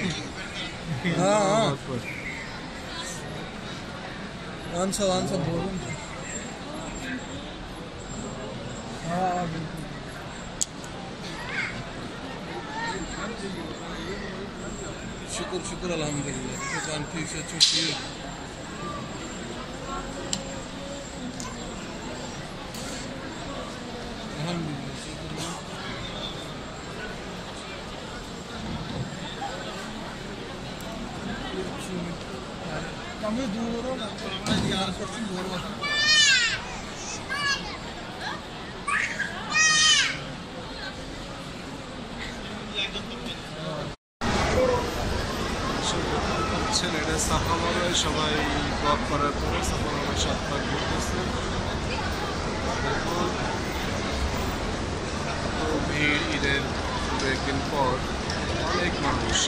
हाँ, हाँ। हाँ। बिल्कुल। शुक्र शुक्र अल्हम्दुलिल्लाह। दुकान ठीक है। এটা সাফা মারে সবাই ব্লক করার পরে সাফা মারে সাত পাক ভিড় ঈদের দু একদিন পর অনেক মানুষ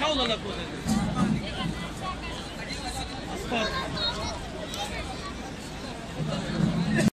حول ولا قوة إلا بالله